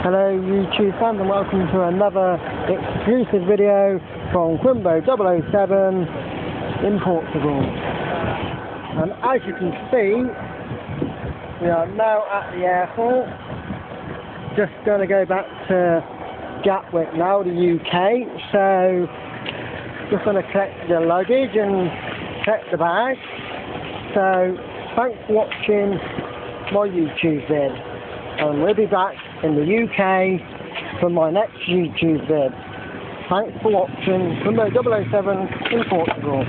Hello YouTube fans and welcome to another exclusive video from Crimbo 007 in Portugal. And as you can see, we are now at the airport. Just going to go back to Gatwick now, the UK. So, just going to collect the luggage and check the bag. So, thanks for watching my YouTube vid. And we'll be back in the UK for my next YouTube vid. Thanks for watching Crimbo 007 in Portugal.